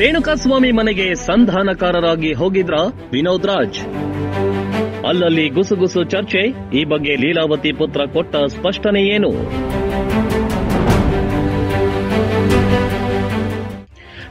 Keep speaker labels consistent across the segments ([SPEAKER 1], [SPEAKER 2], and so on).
[SPEAKER 1] ರೇಣುಕಾಸ್ವಾಮಿ ಮನೆಗೆ ಸಂಧಾನಕಾರರಾಗಿ ಹೋಗಿದ್ರ ವಿನೋದ್ ರಾಜ್. ಅಲ್ಲಲ್ಲಿ ಗುಸುಗುಸು ಚರ್ಚೆ, ಈ ಬಗ್ಗೆ ಲೀಲಾವತಿ ಪುತ್ರ ಕೊಟ್ಟ ಸ್ಪಷ್ಟನೆ ಏನು?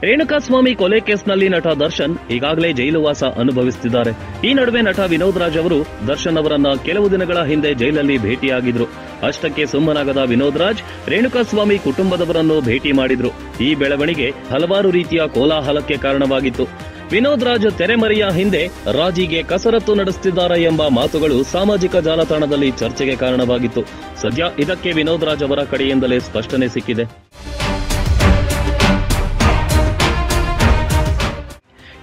[SPEAKER 1] ರೇಣುಕಾಸ್ವಾಮಿ ಕೊಲೆ ಕೇಸ್ನಲ್ಲಿ ನಟ ದರ್ಶನ್ ಈಗಾಗಲೇ ಜೈಲುವಾಸ ಅನುಭವಿಸುತ್ತಿದ್ದಾರೆ ಈ ನಡುವೆ ನಟ ವಿನೋದ್ ರಾಜ್ ಅವರು ದರ್ಶನ್ ಅವರನ್ನ ಕೆಲವು ದಿನಗಳ ಹಿಂದೆ ಜೈಲಲ್ಲಿ ಭೇಟಿಯಾಗಿದ್ರು. ಅಷ್ಟಕ್ಕೆ ಸುಮ್ಮನಾಗದ ವಿನೋದ್ ರಾಜ್ ರೇಣುಕಾಸ್ವಾಮಿ ಕುಟುಂಬದವರನ್ನು ಭೇಟಿ ಮಾಡಿದ್ರು. ಈ ಬೆಳವಣಿಗೆ ಹಲವಾರು ರೀತಿಯ ಕೋಲಾಹಲಕ್ಕೆ ಕಾರಣವಾಗಿತ್ತು. ವಿನೋದ್ ರಾಜ್ ತೆರೆಮರೆಯ ಹಿಂದೆ ರಾಜಿಗೆ ಕಸರತ್ತು ನಡೆಸುತ್ತಿದ್ದಾರೆ ಎಂಬ ಮಾತುಗಳು ಸಾಮಾಜಿಕ ಜಾಲತಾಣದಲ್ಲಿ ಚರ್ಚೆಗೆ ಕಾರಣವಾಗಿತ್ತು. ಸದ್ಯ ಇದಕ್ಕೆ ವಿನೋದ್ ರಾಜ್ ಅವರ ಕಡೆಯಿಂದಲೇ ಸ್ಪಷ್ಟನೆ ಸಿಕ್ಕಿದೆ.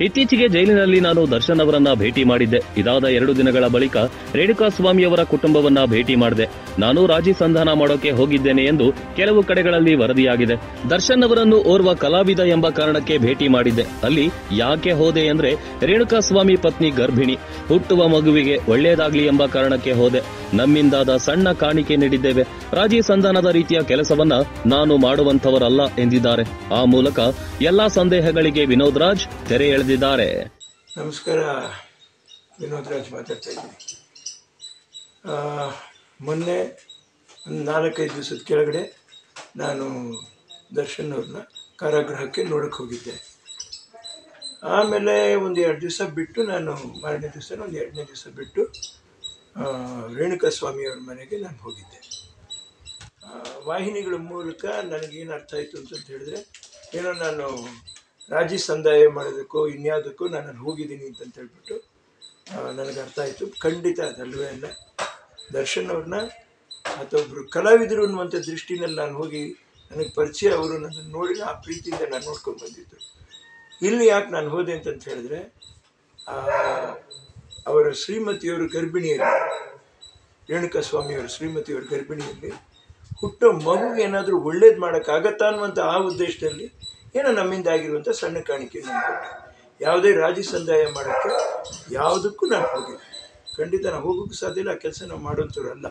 [SPEAKER 1] ಇತ್ತೀಚೆಗೆ ಜೈಲಿನಲ್ಲಿ ನಾನು ದರ್ಶನ್ ಅವರನ್ನ ಭೇಟಿ ಮಾಡಿದ್ದೆ. ಇದಾದ ಎರಡು ದಿನಗಳ ಬಳಿಕ ರೇಣುಕಾ ಸ್ವಾಮಿಯವರ ಕುಟುಂಬವನ್ನ ಭೇಟಿ ಮಾಡಿದೆ. ನಾನು ರಾಜಿ ಸಂಧಾನ ಮಾಡೋಕೆ ಹೋಗಿದ್ದೇನೆ ಎಂದು ಕೆಲವು ಕಡೆಗಳಲ್ಲಿ ವರದಿಯಾಗಿದೆ. ದರ್ಶನ್ ಅವರನ್ನು ಓರ್ವ ಕಲಾವಿದ ಎಂಬ ಕಾರಣಕ್ಕೆ ಭೇಟಿ ಮಾಡಿದ್ದೆ. ಅಲ್ಲಿ ಯಾಕೆ ಹೋದೆ ಅಂದ್ರೆ ರೇಣುಕಾಸ್ವಾಮಿ ಪತ್ನಿ ಗರ್ಭಿಣಿ. ಹುಟ್ಟುವ ಮಗುವಿಗೆ ಒಳ್ಳೆಯದಾಗ್ಲಿ ಎಂಬ ಕಾರಣಕ್ಕೆ ಹೋದೆ. ನಮ್ಮಿಂದಾದ ಸಣ್ಣ ಕಾಣಿಕೆ ನೀಡಿದ್ದೇವೆ. ರಾಜಿ ಸಂಧಾನದ ರೀತಿಯ ಕೆಲಸವನ್ನ ನಾನು ಮಾಡುವಂತವರಲ್ಲ ಎಂದಿದ್ದಾರೆ. ಆ ಮೂಲಕ ಎಲ್ಲಾ ಸಂದೇಹಗಳಿಗೆ ವಿನೋದ್ ರಾಜ್ ತೆರೆ ಎಳೆದಿದ್ದಾರೆ.
[SPEAKER 2] ನಮಸ್ಕಾರ. ವಿನೋದ್ ರಾಜ್ ಮಾತಾಡ್ತಾ ಇದ್ದೀನಿ. ಮೊನ್ನೆ ನಾಲ್ಕೈದು ದಿವಸದ ಕೆಳಗಡೆ ನಾನು ದರ್ಶನ್ ಅವ್ರನ್ನ ಕಾರಾಗೃಹಕ್ಕೆ ನೋಡಕ್ಕೆ ಹೋಗಿದ್ದೆ. ಆಮೇಲೆ ಒಂದು ಎರಡು ದಿವಸ ಬಿಟ್ಟು ನಾನು ಮಾರನೇ ದಿವಸ ಒಂದು ಎರಡನೇ ದಿವಸ ಬಿಟ್ಟು ಆ, ರೇಣುಕಾ ಸ್ವಾಮಿಯವ್ರ ಮನೆಗೆ ನಾನು ಹೋಗಿದ್ದೆ. ವಾಹಿನಿಗಳ ಮೂಲಕ ನನಗೇನು ಅರ್ಥ ಆಯಿತು ಅಂತಂತ ಹೇಳಿದ್ರೆ ಏನೋ ನಾನು ರಾಜಿ ಸಂದಾಯ ಮಾಡೋದಕ್ಕೋ ಇನ್ಯಾವುದಕ್ಕೋ ನಾನು ಹೋಗಿದ್ದೀನಿ ಅಂತಂತ ಹೇಳ್ಬಿಟ್ಟು ನನಗೆ ಅರ್ಥ ಆಯಿತು. ಖಂಡಿತ ಅದಲ್ವೇ ಅಲ್ಲ. ದರ್ಶನ್ ಅವ್ರನ್ನ ಮತ್ತೊಬ್ಬರು ಕಲಾವಿದರು ಅನ್ನುವಂಥ ದೃಷ್ಟಿನಲ್ಲಿ ನಾನು ಹೋಗಿ ನನಗೆ ಪರಿಚಯ ಅವರು ನನ್ನನ್ನು ನೋಡಿ ಆ ಪ್ರೀತಿಯಿಂದ ನಾನು ನೋಡ್ಕೊಂಡು ಬಂದಿದ್ದು. ಇಲ್ಲಿ ಯಾಕೆ ನಾನು ಹೋದೆ ಅಂತಂತ ಹೇಳಿದ್ರೆ ಅವರ ಶ್ರೀಮತಿಯವರು ಗರ್ಭಿಣಿಯಲ್ಲಿ ರೇಣುಕಾ ಸ್ವಾಮಿಯವರು ಶ್ರೀಮತಿಯವರು ಗರ್ಭಿಣಿಯಲ್ಲಿ. ಹುಟ್ಟೋ ಮಗುಗೆ ಏನಾದರೂ ಒಳ್ಳೇದು ಮಾಡೋಕ್ಕಾಗತ್ತಾ ಅನ್ನುವಂಥ ಆ ಉದ್ದೇಶದಲ್ಲಿ ಏನೋ ನಮ್ಮಿಂದ ಆಗಿರುವಂಥ ಸಣ್ಣ ಕಾಣಿಕೆ ನಾನು ಯಾವುದೇ ರಾಜಿ ಸಂದಾಯ ಮಾಡೋಕ್ಕೆ ಯಾವುದಕ್ಕೂ ನಾನು ಹೋಗಿಲ್ಲ. ಖಂಡಿತ ನಾವು ಹೋಗೋಕ್ಕೂ ಸಾಧ್ಯ ಇಲ್ಲ, ಆ ಕೆಲಸ ನಾವು ಮಾಡೋಂಥವ್ರು ಅಲ್ಲ.